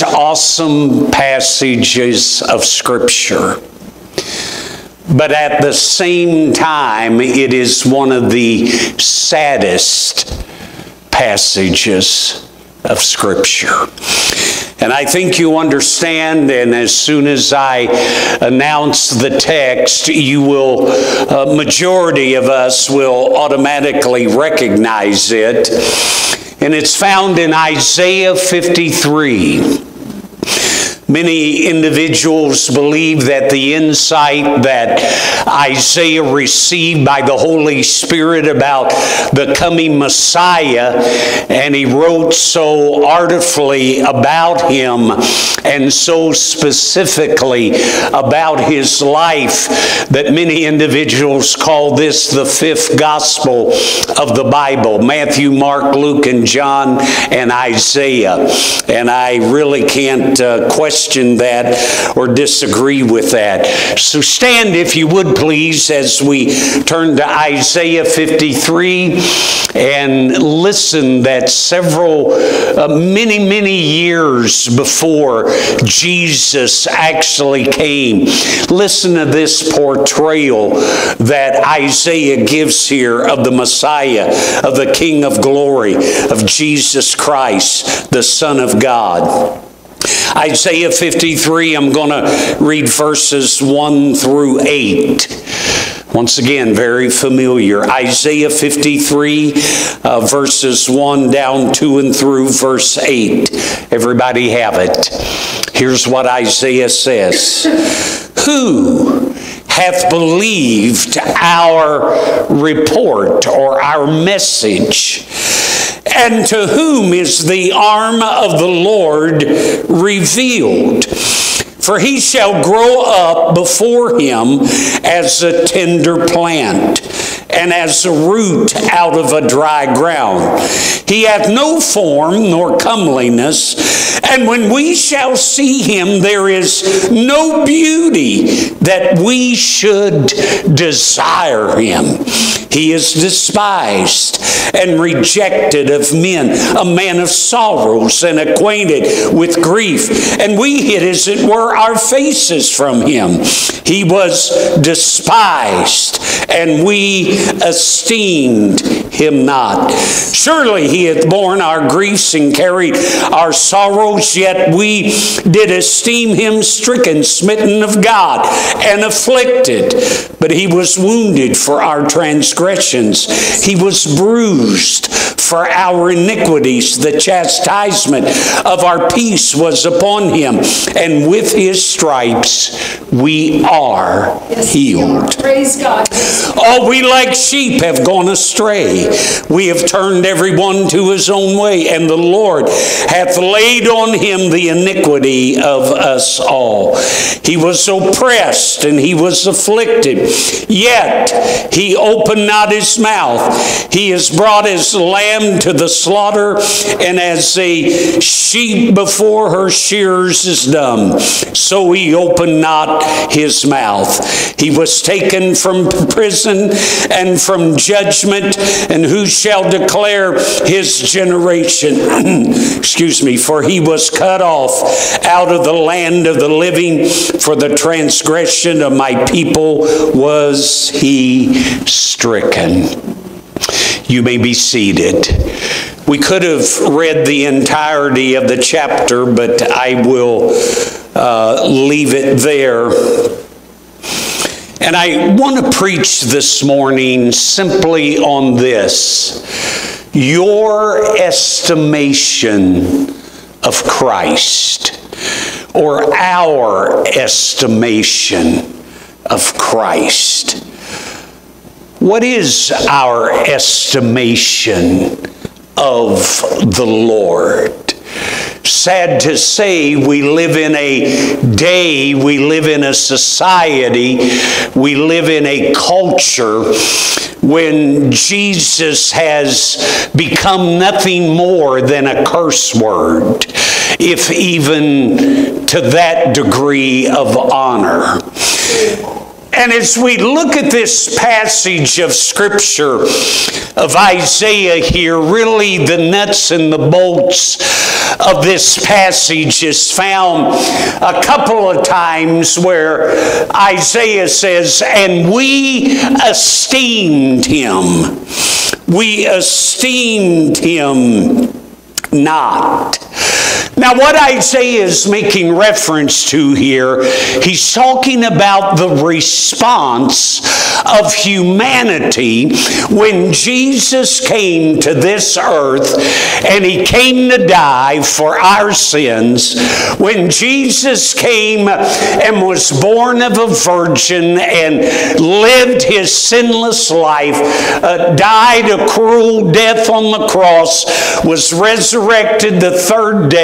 most awesome passages of Scripture. But at the same time, it is one of the saddest passages of Scripture. And I think you understand, and as soon as I announce the text, you will, a majority of us will automatically recognize it. And it's found in Isaiah 53. Many individuals believe that the insight that Isaiah received by the Holy Spirit about the coming Messiah, and he wrote so artfully about him and so specifically about his life that many individuals call this the fifth gospel of the Bible Matthew, Mark, Luke, and John, and Isaiah. And I really can't uh, question question that or disagree with that. So stand, if you would please, as we turn to Isaiah 53 and listen that several, uh, many, many years before Jesus actually came, listen to this portrayal that Isaiah gives here of the Messiah, of the King of glory, of Jesus Christ, the Son of God. Isaiah 53, I'm going to read verses 1 through 8. Once again, very familiar. Isaiah 53, uh, verses 1 down 2 and through verse 8. Everybody have it. Here's what Isaiah says Who hath believed our report or our message? And to whom is the arm of the Lord revealed? For he shall grow up before him as a tender plant and as a root out of a dry ground. He hath no form nor comeliness, and when we shall see him, there is no beauty that we should desire him. He is despised and rejected of men, a man of sorrows and acquainted with grief. And we hid, as it were, our faces from him. He was despised, and we esteemed him not. Surely he hath borne our griefs and carried our sorrows, yet we did esteem him stricken, smitten of God, and afflicted. But he was wounded for our transgressions, he was bruised for our iniquities. The chastisement of our peace was upon him, and with his stripes we are healed. Praise God. All we like sheep have gone astray. We have turned everyone to his own way, and the Lord hath laid on him the iniquity of us all. He was oppressed and he was afflicted, yet he opened not his mouth. He is brought as lamb to the slaughter, and as a sheep before her shears is dumb, so he opened not his mouth. He was taken from prison and from judgment, and who shall declare his generation? Excuse me, for he was cut off out of the land of the living, for the transgression of my people was he stricken. You may be seated. We could have read the entirety of the chapter, but I will uh, leave it there and I want to preach this morning simply on this your estimation of Christ, or our estimation of Christ. What is our estimation of the Lord? Sad to say, we live in a day, we live in a society, we live in a culture when Jesus has become nothing more than a curse word, if even to that degree of honor. And as we look at this passage of Scripture of Isaiah here, really the nuts and the bolts of this passage is found a couple of times where Isaiah says, And we esteemed him. We esteemed him not. Now, what Isaiah is making reference to here, he's talking about the response of humanity when Jesus came to this earth and he came to die for our sins. When Jesus came and was born of a virgin and lived his sinless life, uh, died a cruel death on the cross, was resurrected the third day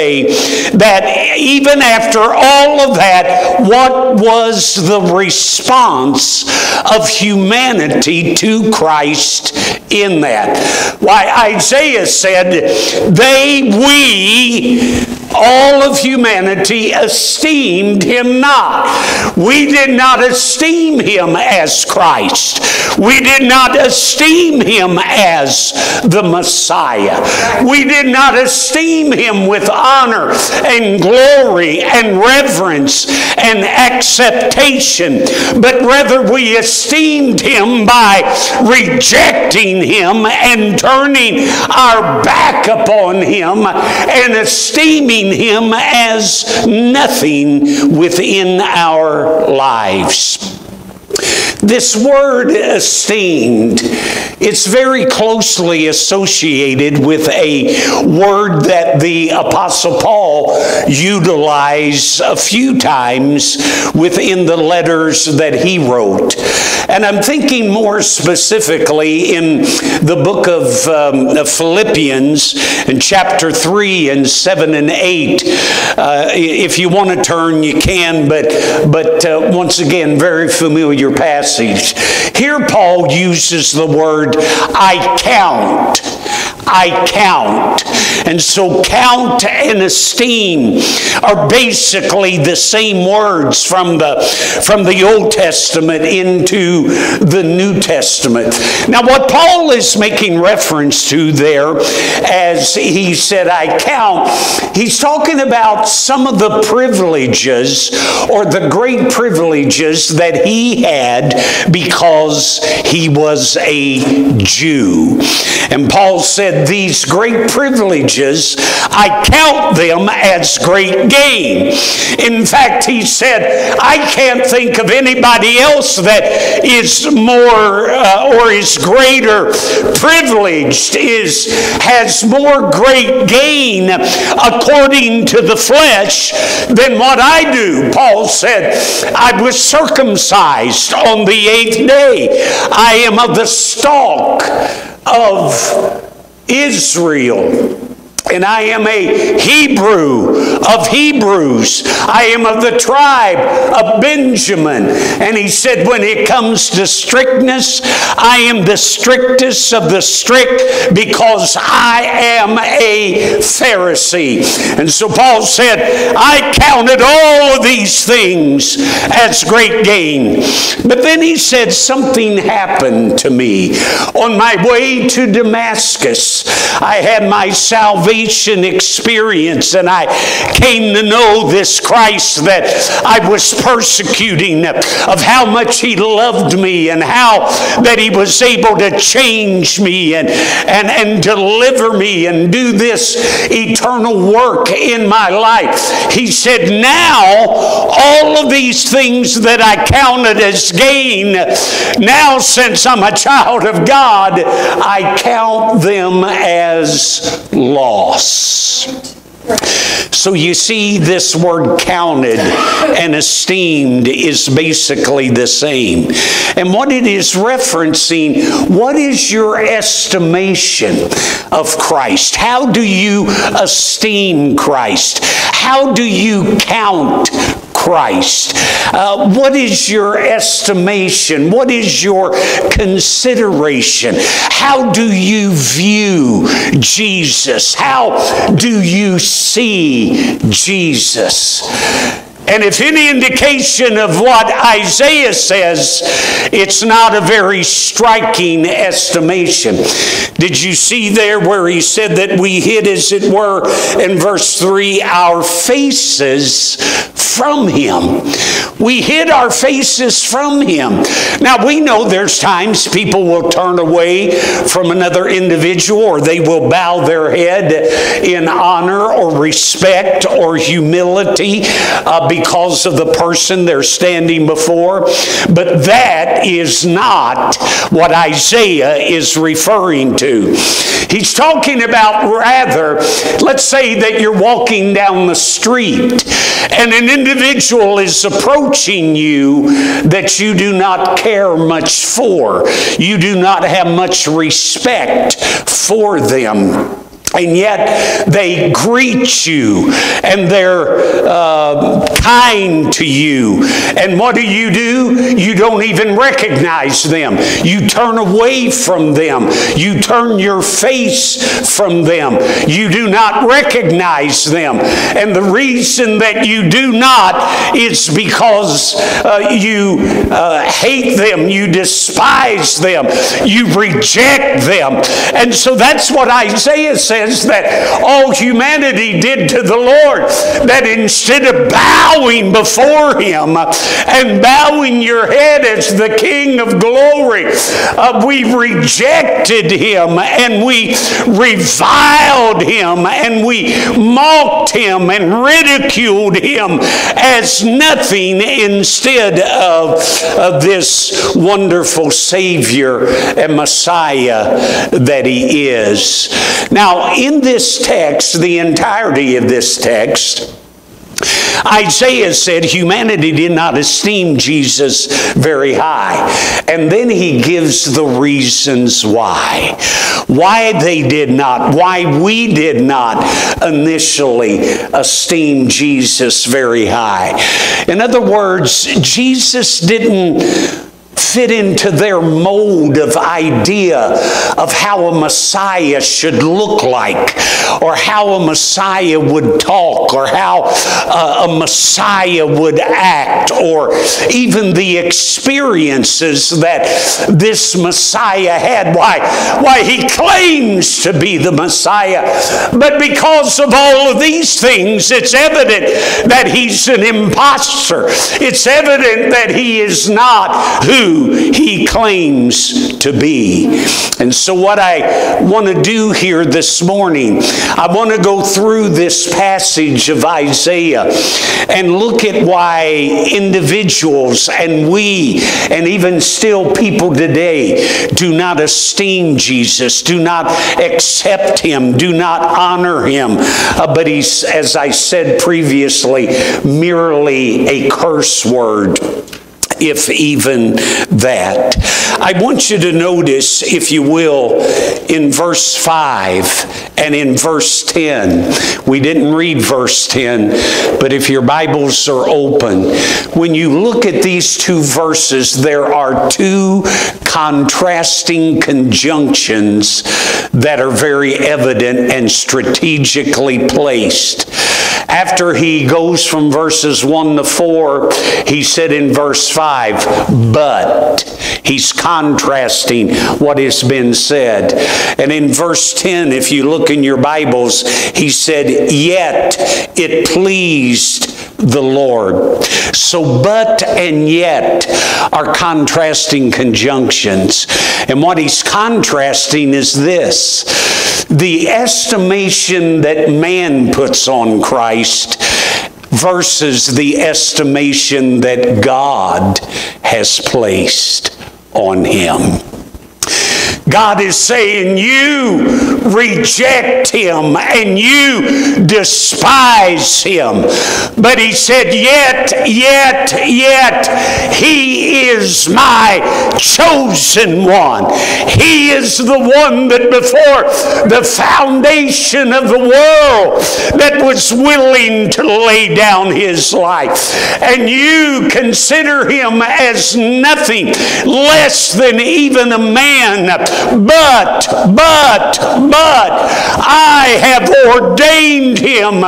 that even after all of that, what was the response of humanity to Christ in that? Why, Isaiah said, They, we, all of humanity esteemed him not. We did not esteem him as Christ. We did not esteem him as the Messiah. We did not esteem him with honor and glory and reverence and acceptation, but rather we esteemed him by rejecting him and turning our back upon him and esteeming him as nothing within our lives. This word esteemed, it's very closely associated with a word that the Apostle Paul utilized a few times within the letters that he wrote. And I'm thinking more specifically in the book of um, Philippians in chapter 3 and 7 and 8. Uh, if you want to turn, you can, but, but uh, once again, very familiar passage passage. Here, Paul uses the word I count. I count. And so, count and esteem are basically the same words from the, from the Old Testament into the New Testament. Now, what Paul is making reference to there, as he said, I count, he's talking about some of the privileges or the great privileges that he had because he was a Jew. And Paul said, These great privileges, I count them as great gain. In fact, he said, I can't think of anybody else that is more uh, or is greater privileged, is has more great gain according to the flesh than what I do. Paul said, I was circumcised on the eighth day. I am of the stock of Israel and I am a Hebrew of Hebrews. I am of the tribe of Benjamin. And he said, when it comes to strictness, I am the strictest of the strict because I am a Pharisee. And so Paul said, I counted all of these things as great gain. But then he said, something happened to me. On my way to Damascus, I had my salvation salvation experience and I came to know this Christ that I was persecuting, of how much He loved me and how that He was able to change me and, and, and deliver me and do this eternal work in my life. He said, Now, all of these things that I counted as gain, now since I'm a child of God, I count them as loss So you see, this word counted and esteemed is basically the same. And what it is referencing, what is your estimation of Christ? How do you esteem Christ? How do you count Christ? Uh, what is your estimation? What is your consideration? How do you view Jesus? How do you see Jesus? And if any indication of what Isaiah says, it's not a very striking estimation. Did you see there where he said that we hid, as it were, in verse 3, our faces from him? We hid our faces from him. Now, we know there's times people will turn away from another individual or they will bow their head in honor or respect or humility. Uh, because of the person they're standing before. But that is not what Isaiah is referring to. He's talking about rather, let's say that you're walking down the street and an individual is approaching you that you do not care much for. You do not have much respect for them and yet they greet you and they're uh, kind to you. And what do you do? You don't even recognize them. You turn away from them. You turn your face from them. You do not recognize them. And the reason that you do not is because uh, you uh, hate them, you despise them, you reject them. And so that's what Isaiah says that all humanity did to the Lord, that instead of bowing before Him and bowing your head as the King of glory, uh, we rejected Him and we reviled Him and we mocked Him and ridiculed Him as nothing instead of, of this wonderful Savior and Messiah that He is. Now, in this text, the entirety of this text, Isaiah said humanity did not esteem Jesus very high. And then he gives the reasons why. Why they did not, why we did not initially esteem Jesus very high. In other words, Jesus didn't fit into their mold of idea of how a Messiah should look like, or how a Messiah would talk, or how uh, a Messiah would act, or even the experiences that this Messiah had. Why? Why he claims to be the Messiah. But because of all of these things, it's evident that he's an impostor. It's evident that he is not who he claims to be. And so, what I want to do here this morning, I want to go through this passage of Isaiah and look at why individuals and we, and even still people today, do not esteem Jesus, do not accept him, do not honor him. Uh, but he's, as I said previously, merely a curse word if even that. I want you to notice, if you will, in verse 5 and in verse 10. We didn't read verse 10, but if your Bibles are open, when you look at these two verses, there are two contrasting conjunctions that are very evident and strategically placed. After he goes from verses 1 to 4, he said in verse 5, but. He's contrasting what has been said. And in verse 10, if you look in your Bibles, he said, Yet it pleased the Lord. So, but and yet are contrasting conjunctions. And what he's contrasting is this the estimation that man puts on Christ versus the estimation that God has placed on him. God is saying, You reject him and you despise him. But he said, Yet, yet, yet, he is my chosen one. He is the one that before the foundation of the world that was willing to lay down his life. And you consider him as nothing less than even a man but, but, but, I have ordained him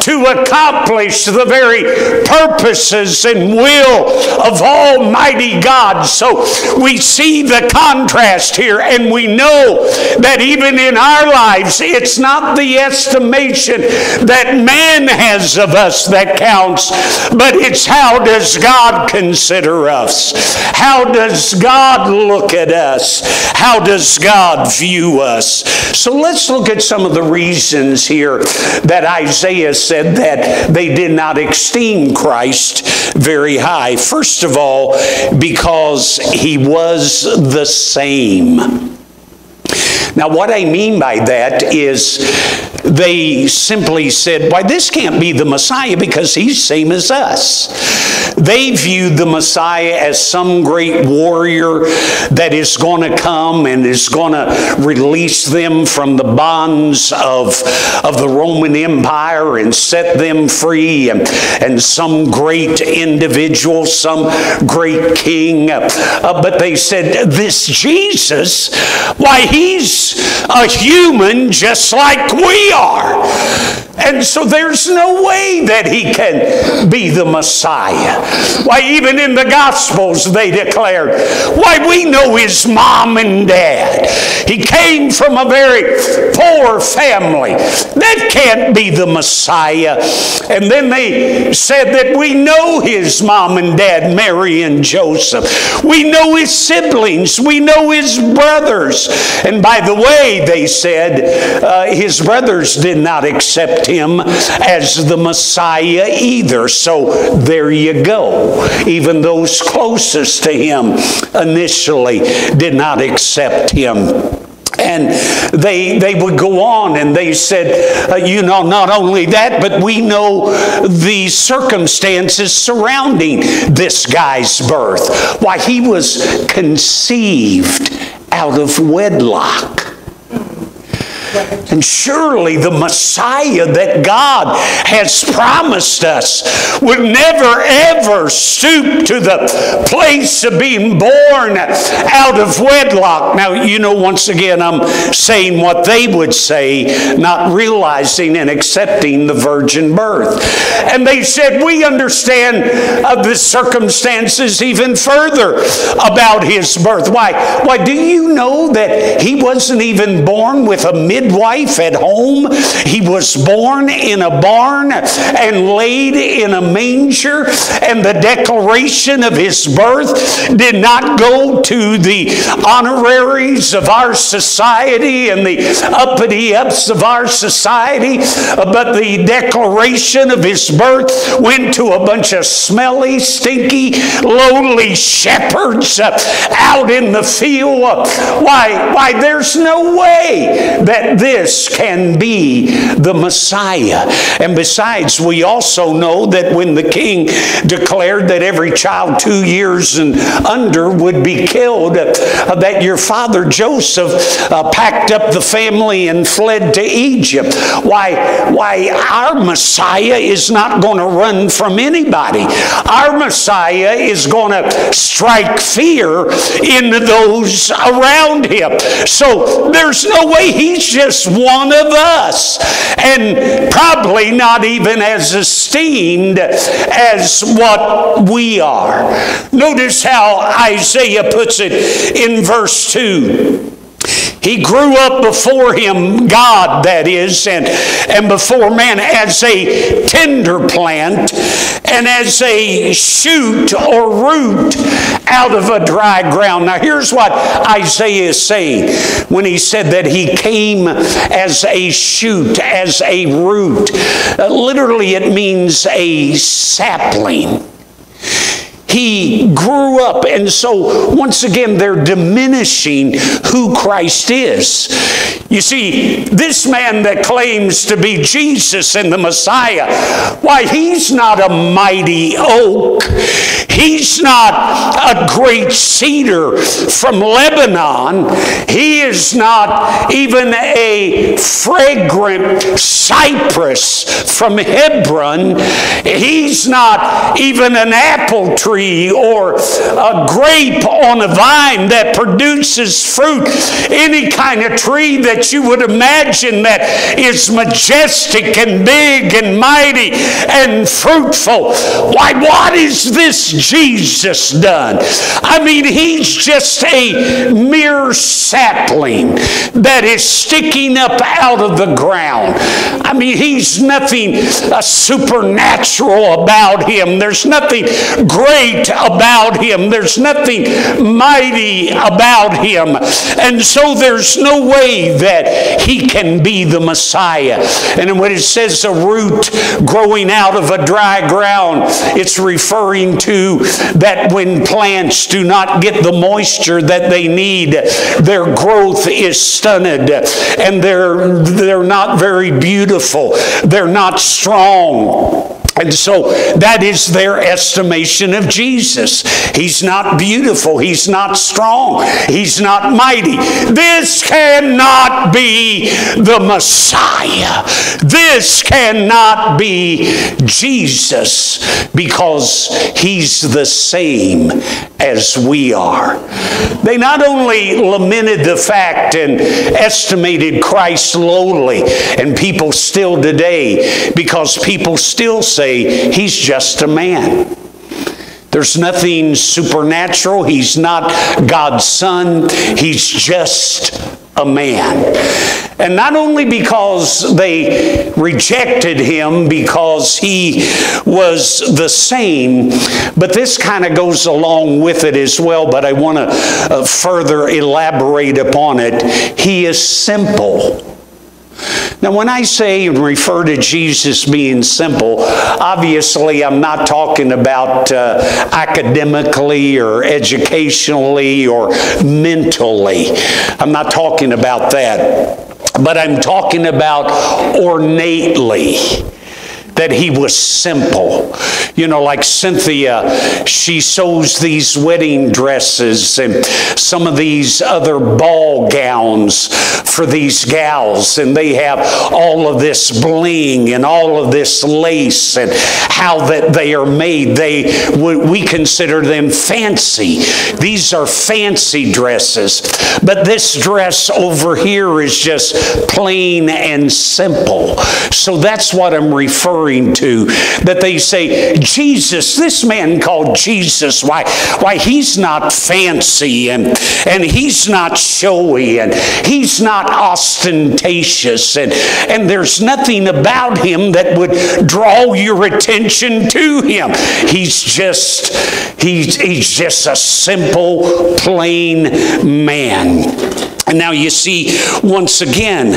to accomplish the very purposes and will of Almighty God. So we see the contrast here, and we know that even in our lives, it's not the estimation that man has of us that counts, but it's how does God consider us? How does God look at us? How does God view us? So let's look at some of the reasons here that Isaiah said that they did not esteem Christ very high. First of all, because he was the same. Now, what I mean by that is they simply said, Why, this can't be the Messiah because he's same as us. They viewed the Messiah as some great warrior that is going to come and is going to release them from the bonds of, of the Roman Empire and set them free, and, and some great individual, some great king. Uh, but they said, This Jesus, why, he's a human just like we are. And so there's no way that he can be the Messiah. Why, even in the Gospels, they declared, why, we know his mom and dad. He came from a very poor family. That can't be the Messiah. And then they said that we know his mom and dad, Mary and Joseph. We know his siblings. We know his brothers. And by the way, they said, uh, his brothers did not accept him as the Messiah either. So there you go. Even those closest to him initially did not accept him. And they, they would go on and they said, uh, you know, not only that, but we know the circumstances surrounding this guy's birth. Why, he was conceived out of wedlock. And surely the Messiah that God has promised us would never ever stoop to the place of being born out of wedlock. Now, you know, once again, I'm saying what they would say, not realizing and accepting the virgin birth. And they said, We understand uh, the circumstances even further about his birth. Why? Why, do you know that he wasn't even born with a mid midwife at home. He was born in a barn and laid in a manger, and the declaration of his birth did not go to the honoraries of our society and the uppity ups of our society, but the declaration of his birth went to a bunch of smelly, stinky, lowly shepherds uh, out in the field. Why? Why? There's no way that this can be the Messiah. And besides, we also know that when the king declared that every child two years and under would be killed, uh, that your father Joseph uh, packed up the family and fled to Egypt. Why, why, our Messiah is not going to run from anybody. Our Messiah is going to strike fear into those around him. So there's no way he's just just one of us, and probably not even as esteemed as what we are. Notice how Isaiah puts it in verse 2. He grew up before him, God that is, and, and before man as a tender plant and as a shoot or root out of a dry ground. Now, here's what Isaiah is saying when he said that he came as a shoot, as a root. Uh, literally, it means a sapling he grew up. And so, once again, they're diminishing who Christ is. You see, this man that claims to be Jesus and the Messiah, why, he's not a mighty oak. He's not a great cedar from Lebanon. He is not even a fragrant cypress from Hebron. He's not even an apple tree tree or a grape on a vine that produces fruit. Any kind of tree that you would imagine that is majestic and big and mighty and fruitful. Why, what is this Jesus done? I mean, he's just a mere sapling that is sticking up out of the ground. I mean, he's nothing uh, supernatural about him. There's nothing great about him. There's nothing mighty about him. And so there's no way that he can be the Messiah. And when it says a root growing out of a dry ground, it's referring to that when plants do not get the moisture that they need, their growth is stunted and they're, they're not very beautiful. They're not strong. And so that is their estimation of Jesus. He's not beautiful. He's not strong. He's not mighty. This cannot be the Messiah. This cannot be Jesus because he's the same as we are. They not only lamented the fact and estimated Christ lowly, and people still today, because people still say, say he's just a man. There's nothing supernatural. He's not God's son. He's just a man. And not only because they rejected him because he was the same, but this kind of goes along with it as well, but I want to uh, further elaborate upon it. He is simple. Now, when I say and refer to Jesus being simple, obviously I'm not talking about uh, academically or educationally or mentally. I'm not talking about that. But I'm talking about ornately that he was simple. You know, like Cynthia, she sews these wedding dresses and some of these other ball gowns for these gals, and they have all of this bling and all of this lace and how that they are made. They we consider them fancy. These are fancy dresses, but this dress over here is just plain and simple. So that's what I'm referring referring to. That they say, Jesus, this man called Jesus, why, why he's not fancy and, and he's not showy and he's not ostentatious and, and there's nothing about him that would draw your attention to him. He's just, he's, he's just a simple, plain man. And now you see, once again,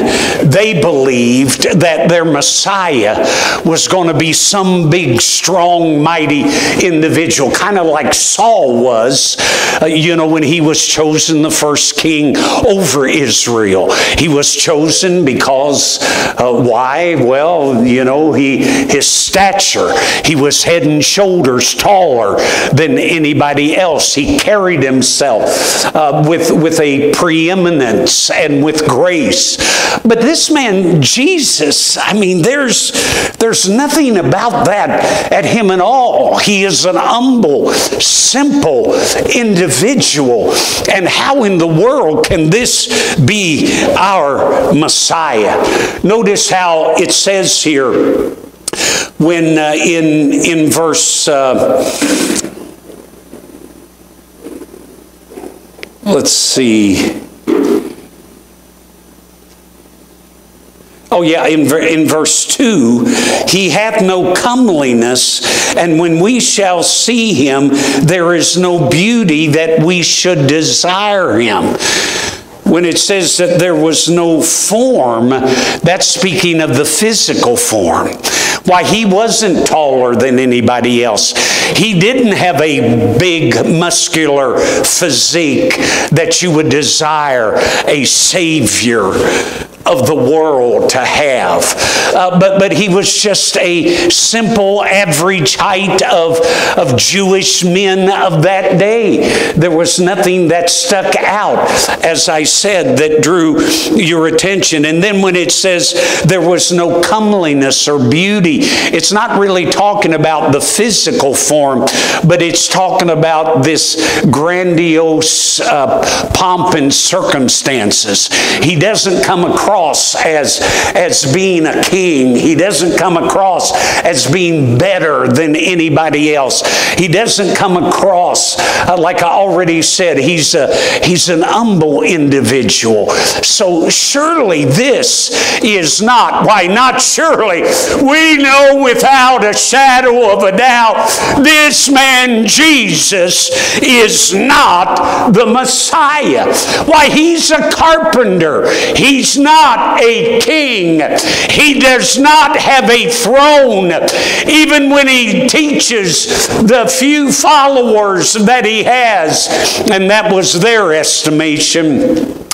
they believed that their Messiah was going to be some big, strong, mighty individual, kind of like Saul was, uh, you know, when he was chosen the first king over Israel. He was chosen because, uh, why? Well, you know, he, his stature, he was head and shoulders taller than anybody else. He carried himself uh, with, with a preeminent and with grace. But this man, Jesus, I mean, there's, there's nothing about that at him at all. He is an humble, simple individual. And how in the world can this be our Messiah? Notice how it says here when uh, in, in verse. Uh, let's see. Oh, yeah, in, in verse 2, he hath no comeliness, and when we shall see him, there is no beauty that we should desire him. When it says that there was no form, that's speaking of the physical form. Why, he wasn't taller than anybody else. He didn't have a big muscular physique that you would desire a Savior of the world to have. Uh, but, but he was just a simple, average height of, of Jewish men of that day. There was nothing that stuck out, as I said, that drew your attention. And then when it says there was no comeliness or beauty, it's not really talking about the physical form, but it's talking about this grandiose uh, pomp and circumstances. He doesn't come across as, as being a king, he doesn't come across as being better than anybody else. He doesn't come across, uh, like I already said, he's, a, he's an humble individual. So surely this is not, why not surely? We know without a shadow of a doubt this man Jesus is not the Messiah. Why, he's a carpenter. He's not a king. He does not have a throne. Even when he teaches the few followers that he has, and that was their estimation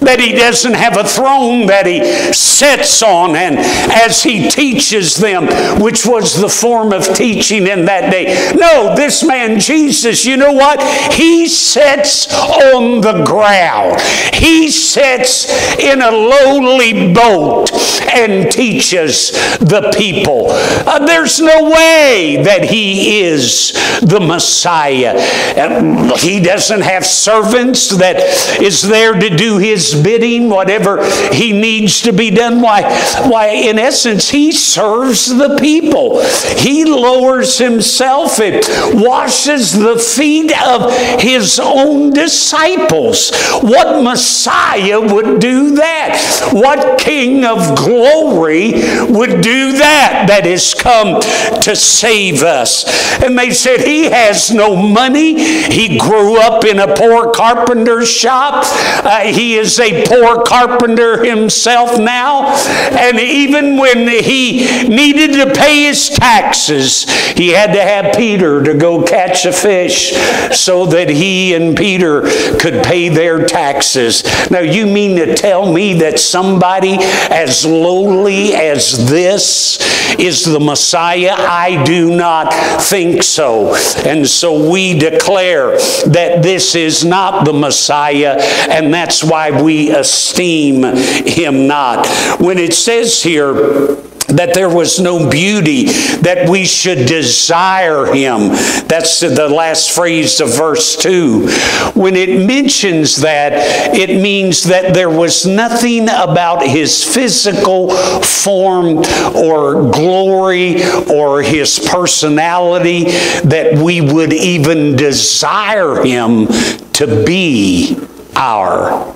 that he doesn't have a throne that he sits on, and as he teaches them, which was the form of teaching in that day. No, this man Jesus, you know what? He sits on the ground, he sits in a lowly boat and teaches the people. Uh, there's no way that he is the Messiah. Uh, he doesn't have servants that is there to do his bidding, whatever he needs to be done. Why, why in essence, he serves the people. He lowers himself and washes the feet of his own disciples. What Messiah would do that? What King of glory would do that, that is come to save us? And they said, He has no money. He grew up in a poor carpenter's shop. Uh, he is a poor carpenter himself now. And even when he needed to pay his taxes, he had to have Peter to go catch a fish so that he and Peter could pay their taxes. Now, you mean to tell me that somebody as lowly as this is the Messiah? I do not think so. And so we declare that this is not the Messiah, and that's why we esteem him not. When it says here, that there was no beauty, that we should desire him. That's the last phrase of verse 2. When it mentions that, it means that there was nothing about his physical form or glory or his personality that we would even desire him to be our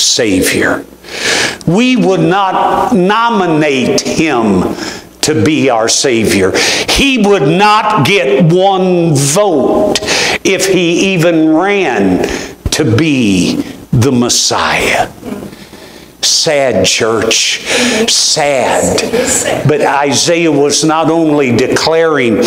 Savior. We would not nominate him to be our Savior. He would not get one vote if he even ran to be the Messiah. Sad church, sad. But Isaiah was not only declaring,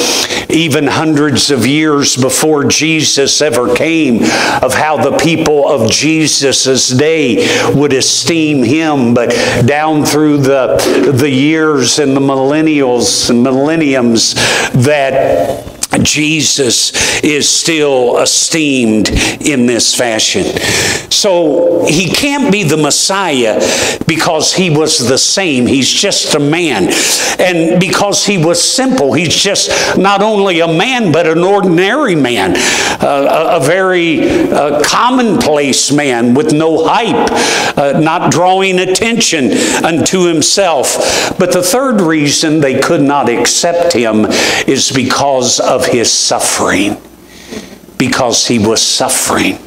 even hundreds of years before Jesus ever came, of how the people of Jesus' day would esteem him, but down through the, the years and the millennials and millenniums that Jesus is still esteemed in this fashion. So he can't be the Messiah because he was the same. He's just a man. And because he was simple, he's just not only a man, but an ordinary man, uh, a, very uh, commonplace man with no hype, uh, not drawing attention unto himself. But the third reason they could not accept him is because of of his suffering because he was suffering.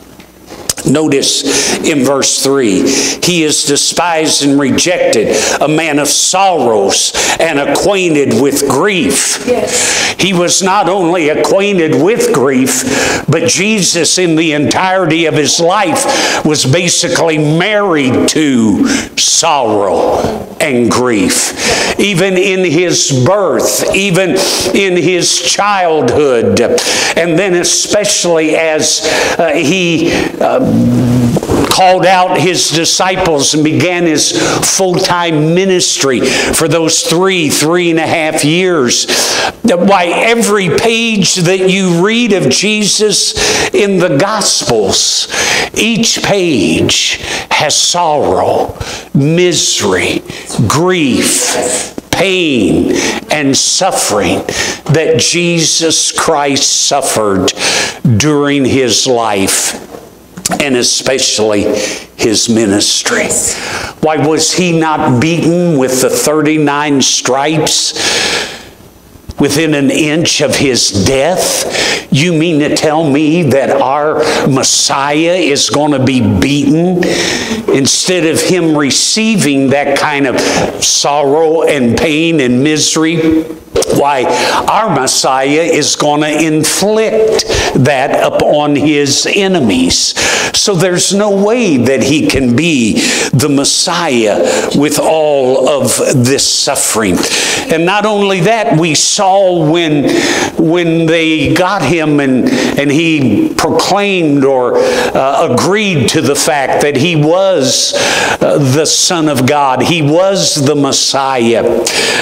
Notice in verse 3 he is despised and rejected, a man of sorrows and acquainted with grief. Yes. He was not only acquainted with grief, but Jesus, in the entirety of his life, was basically married to sorrow and grief. Even in his birth, even in his childhood, and then especially as uh, he uh, called out his disciples and began his full time ministry for those three, three and a half years. Why, every page that you read of Jesus in the Gospels, each page has sorrow, misery, grief, pain and suffering that Jesus Christ suffered during his life and especially his ministry. Why was he not beaten with the 39 stripes? Within an inch of his death? You mean to tell me that our Messiah is going to be beaten instead of him receiving that kind of sorrow and pain and misery? Why, our Messiah is going to inflict that upon his enemies. So there's no way that he can be the Messiah with all of this suffering. And not only that, we saw when, when they got him and, and he proclaimed or uh, agreed to the fact that he was uh, the Son of God, he was the Messiah,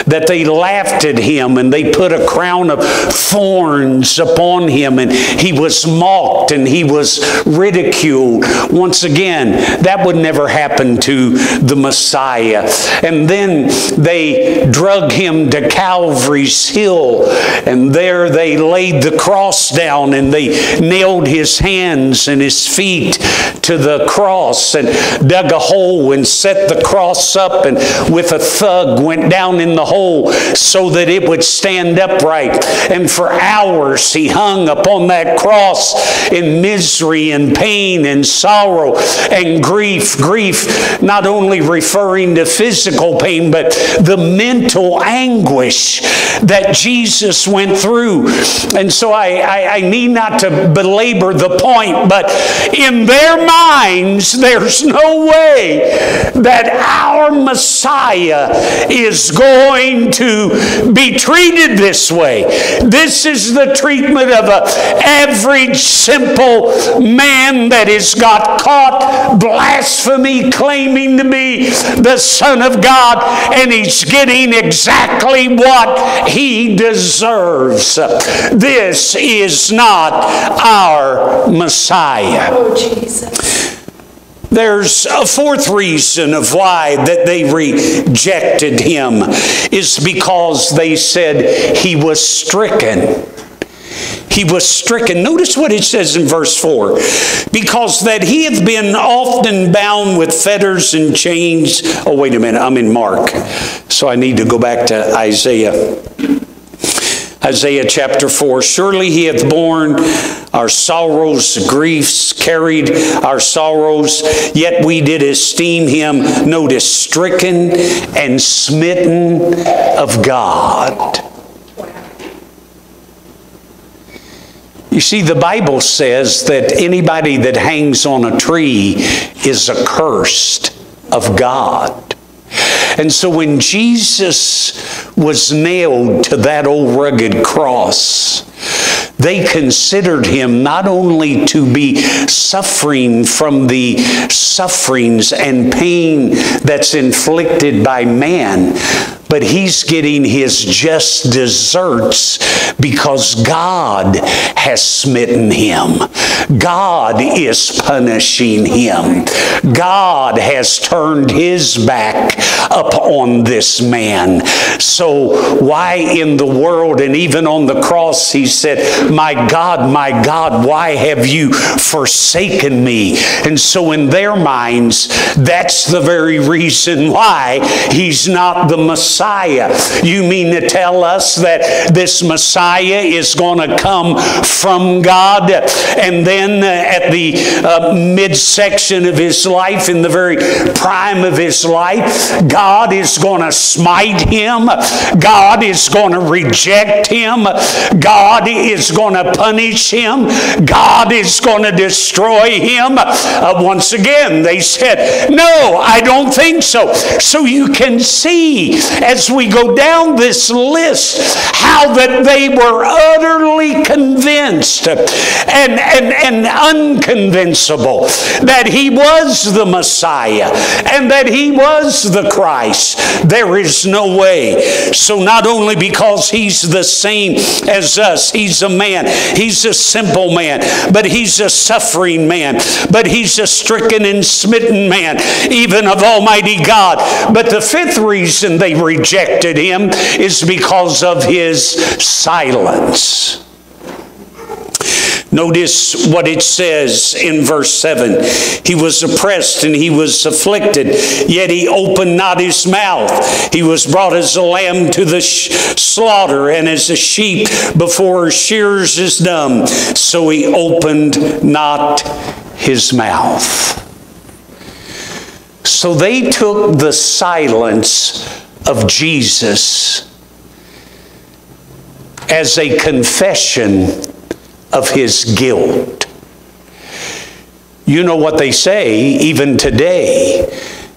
that they laughed at him and they put a crown of thorns upon him and he was mocked and he was ridiculed. Once again, that would never happen to the Messiah. And then they drug him to Calvary's hill and there they laid the cross down and they nailed his hands and his feet to the cross and dug a hole and set the cross up and with a thug went down in the hole so that it would stand upright. And for hours he hung upon that cross in misery and pain and sorrow and grief. Grief not only referring to physical pain, but the mental anguish that Jesus went through. And so I, I, I need not to belabor the point, but in their minds, there's no way that our Messiah is going to be treated this way. This is the treatment of an average, simple man that has got caught blasphemy, claiming to be the Son of God, and he's getting exactly what he deserves. This is not our Messiah. Oh, There's a fourth reason of why that they rejected him is because they said he was stricken. He was stricken. Notice what it says in verse 4 because that he hath been often bound with fetters and chains. Oh, wait a minute, I'm in Mark, so I need to go back to Isaiah. Isaiah chapter 4 Surely he hath borne our sorrows, griefs, carried our sorrows, yet we did esteem him, notice, stricken and smitten of God. You see, the Bible says that anybody that hangs on a tree is accursed of God. And so when Jesus was nailed to that old rugged cross, they considered him not only to be suffering from the sufferings and pain that's inflicted by man, but he's getting his just deserts because God has smitten him. God is punishing him. God has turned his back upon this man. So, why in the world, and even on the cross, he said, My God, my God, why have you forsaken me? And so, in their minds, that's the very reason why he's not the Messiah. You mean to tell us that this Messiah is going to come from God? And then uh, at the uh, midsection of his life, in the very prime of his life, God is going to smite him. God is going to reject him. God is going to punish him. God is going to destroy him. Uh, once again, they said, No, I don't think so. So you can see as we go down this list how that they were utterly convinced and, and, and unconvincible that he was the Messiah and that he was the Christ. There is no way. So, not only because he's the same as us, he's a man, he's a simple man, but he's a suffering man, but he's a stricken and smitten man, even of Almighty God. But the fifth reason they rejected him is because of his silence. Notice what it says in verse 7 He was oppressed and he was afflicted, yet he opened not his mouth. He was brought as a lamb to the slaughter, and as a sheep before shears is dumb, so he opened not his mouth. So they took the silence of Jesus as a confession of his guilt. You know what they say even today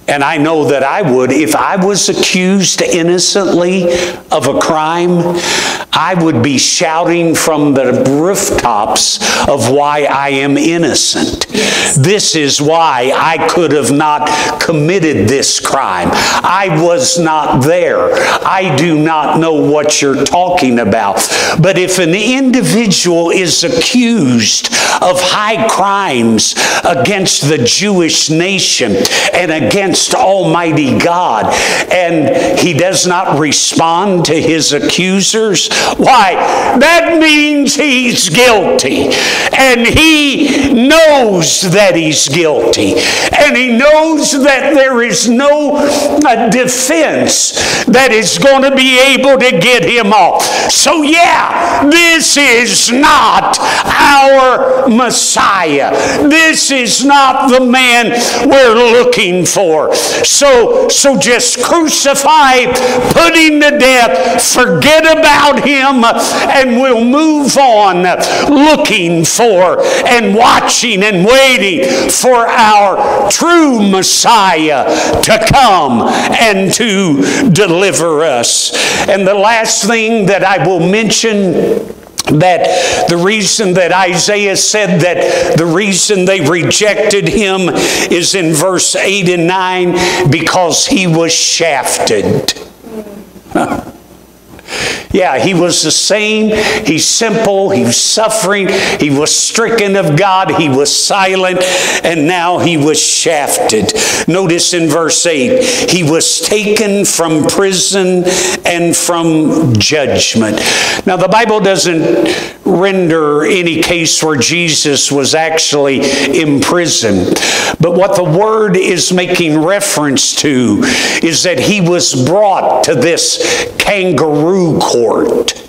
and I know that I would, if I was accused innocently of a crime, I would be shouting from the rooftops of why I am innocent. This is why I could have not committed this crime. I was not there. I do not know what you're talking about. But if an individual is accused of high crimes against the Jewish nation and against against Almighty God and he does not respond to his accusers, why? That means he's guilty. And he knows that he's guilty. And he knows that there is no uh, defense that is going to be able to get him off. So, yeah, this is not our Messiah. This is not the man we're looking for. So, so just crucify, put him to death, forget about him, and we'll move on looking for and watching and waiting for our true Messiah to come and to deliver us. And the last thing that I will mention that the reason that Isaiah said that the reason they rejected him is in verse 8 and 9 because he was shafted. Yeah, he was the same. He's simple. He was suffering. He was stricken of God. He was silent. And now he was shafted. Notice in verse 8, he was taken from prison and from judgment. Now, the Bible doesn't render any case where Jesus was actually imprisoned. But what the word is making reference to is that he was brought to this kangaroo court court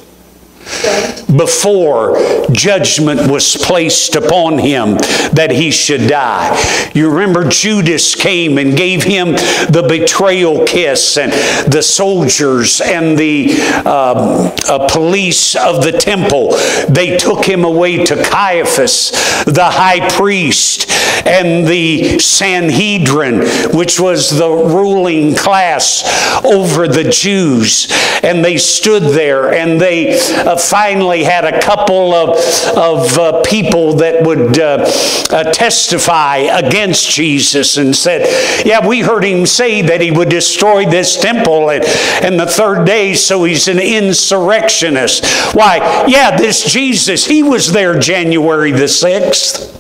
before judgment was placed upon him that he should die. You remember Judas came and gave him the betrayal kiss, and the soldiers and the uh, uh, police of the temple, they took him away to Caiaphas, the high priest, and the Sanhedrin, which was the ruling class over the Jews. And they stood there and they uh, finally had a couple of, of uh, people that would uh, uh, testify against Jesus and said, Yeah, we heard him say that he would destroy this temple and, and the third day, so he's an insurrectionist. Why? Yeah, this Jesus, he was there January the 6th.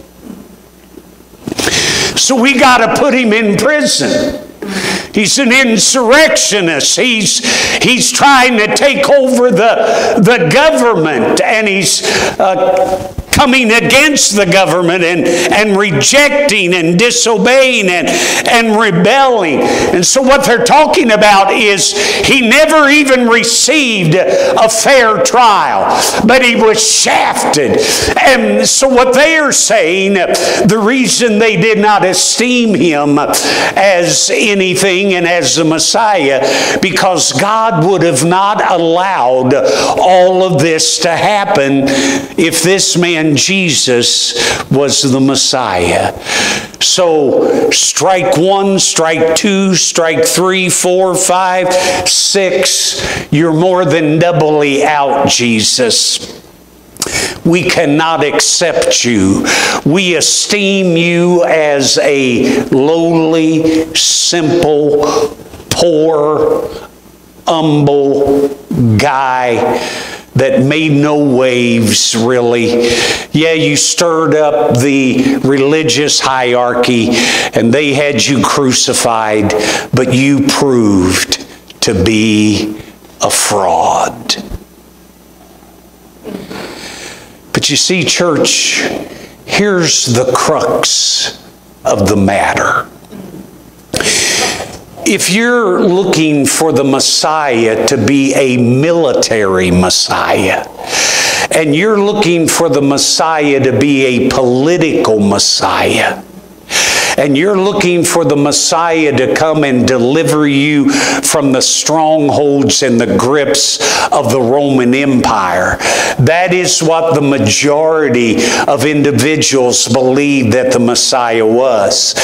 So we got to put him in prison. He's an insurrectionist. He's, he's trying to take over the, the government and he's uh, coming against the government and, and rejecting and disobeying and, and rebelling. And so, what they're talking about is he never even received a fair trial, but he was shafted. And so, what they are saying, the reason they did not esteem him as anything and as the Messiah, because God would have not allowed all of this to happen if this man Jesus was the Messiah. So, strike one, strike two, strike three, four, five, six. You're more than doubly out, Jesus. we cannot accept you. We esteem you as a lowly, simple, poor, humble guy that made no waves, really. Yeah, you stirred up the religious hierarchy and they had you crucified, but you proved to be a fraud. But you see, church, here's the crux of the matter. If you're looking for the Messiah to be a military Messiah, and you're looking for the Messiah to be a political Messiah, and you're looking for the Messiah to come and deliver you from the strongholds and the grips of the Roman Empire. That is what the majority of individuals believe that the Messiah was.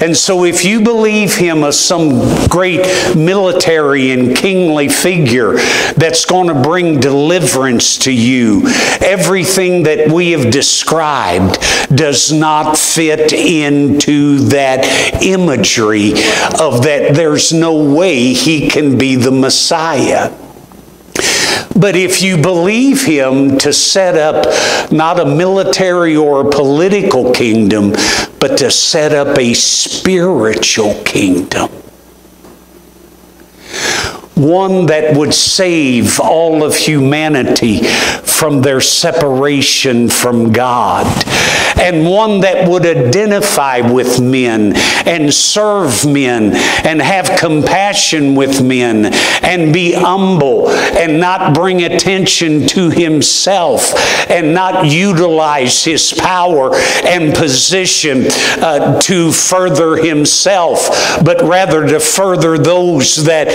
And so if you believe him as some great military and kingly figure that's going to bring deliverance to you, everything that we have described does not fit into that imagery of that there's no way he can be the Messiah. But if you believe him to set up not a military or a political kingdom, but to set up a spiritual kingdom, one that would save all of humanity from their separation from God, and one that would identify with men and serve men and have compassion with men and be humble and not bring attention to himself and not utilize his power and position uh, to further himself, but rather to further those that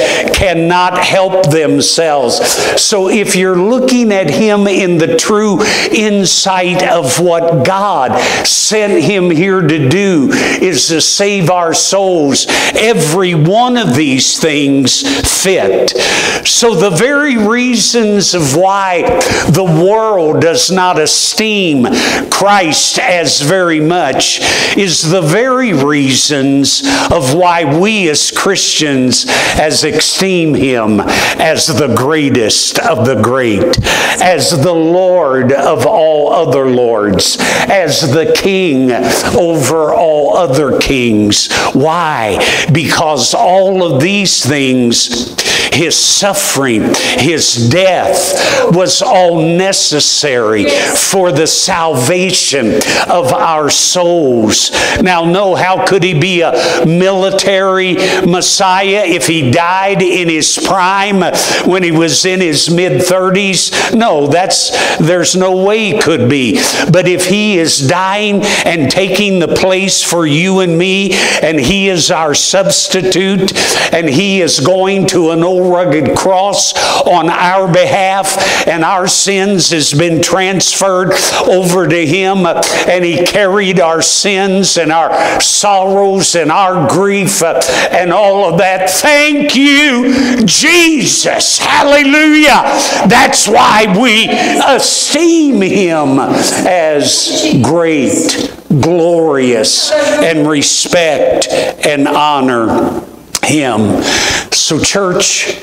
cannot help themselves. So if you're looking at him in the true insight of what God sent him here to do is to save our souls. Every one of these things fit. So the very reasons of why the world does not esteem Christ as very much is the very reasons of why we as Christians as esteem him as the greatest of the great, as the Lord of all other lords, as the King over all other kings. Why? Because all of these things his suffering, his death was all necessary for the salvation of our souls. Now, no, how could he be a military Messiah if he died in his prime when he was in his mid 30s? No, that's there's no way he could be. But if he is dying and taking the place for you and me, and he is our substitute, and he is going to an old rugged cross on our behalf, and our sins has been transferred over to Him, and He carried our sins and our sorrows and our grief and all of that. Thank you, Jesus. Hallelujah. That's why we esteem Him as great, glorious, and respect and honor him. So, church,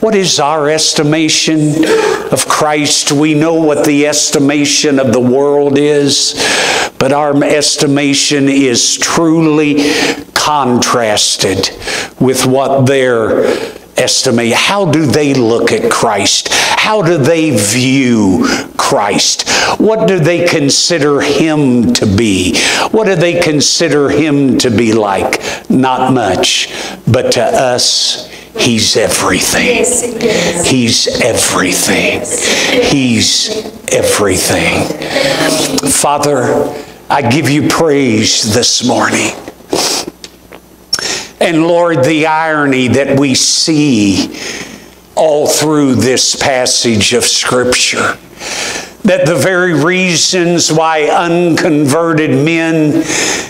what is our estimation of Christ? We know what the estimation of the world is, but our estimation is truly contrasted with what their estimate. How do they look at Christ? How do they view Christ? What do they consider him to be? What do they consider him to be like? Not much, but to us, He's everything. He's everything. He's everything. Father, I give you praise this morning. And Lord, the irony that we see all through this passage of Scripture that the very reasons why unconverted men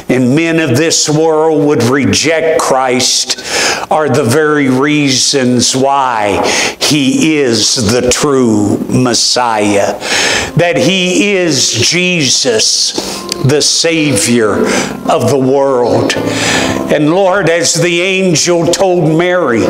and men of this world would reject Christ are the very reasons why he is the true Messiah, that he is Jesus, the Savior of the world. And Lord, as the angel told Mary,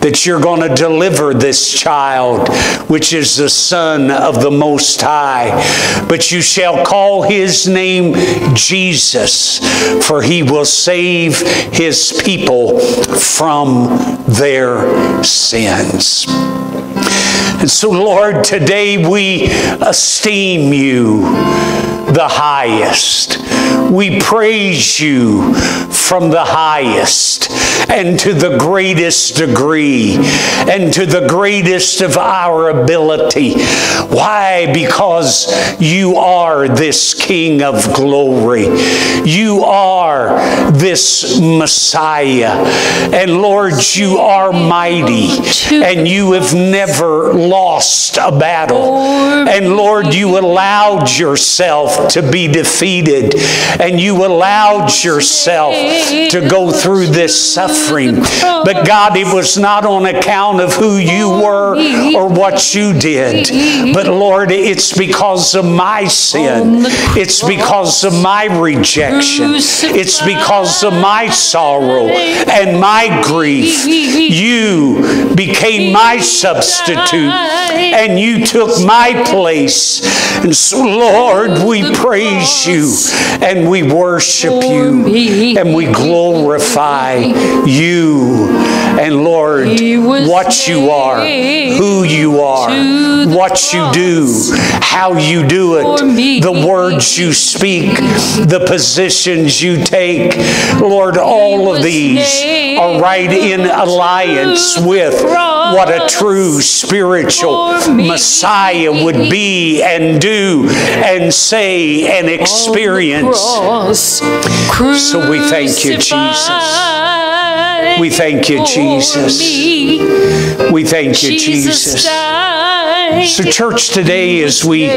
that you're going to deliver this child, which is the Son of the Most High. But you shall call his name Jesus, for he will save his people from their sins. And so, Lord, today we esteem you the highest. We praise you from the highest and to the greatest degree and to the greatest of our ability. Why? Because you are this King of glory. You are this Messiah. And Lord, you are mighty and you have never lost a battle. And Lord, you allowed yourself to be defeated and you allowed yourself to go through this suffering. But God, it was not on account of who you were or what you did. But Lord, it's because of my sin. It's because of my rejection. It's because of my sorrow and my grief. You became my substitute and you took my place. And so, Lord, we praise you and we worship you and we glorify you. And Lord, what you are, who you are, what you do, how you do it, the words you speak, the positions you take. Lord, all of these are right in alliance with what a true spiritual Messiah would be and do and say and experience. So we thank you, Jesus. We thank you, Jesus. We thank you, Jesus. So, church, today as we